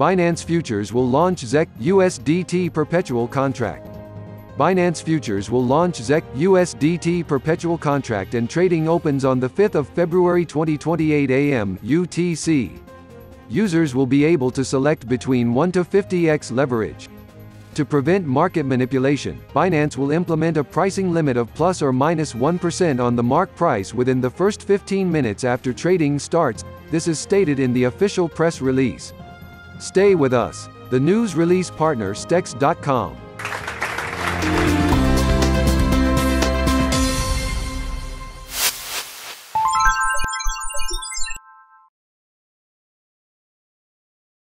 Binance Futures will launch ZEC USDT perpetual contract. Binance Futures will launch ZEC USDT perpetual contract and trading opens on the 5th of February 2028 AM UTC. Users will be able to select between 1 to 50x leverage. To prevent market manipulation, Binance will implement a pricing limit of plus or minus 1 on the mark price within the first 15 minutes after trading starts, this is stated in the official press release. Stay with us. The news release partner Stex.com.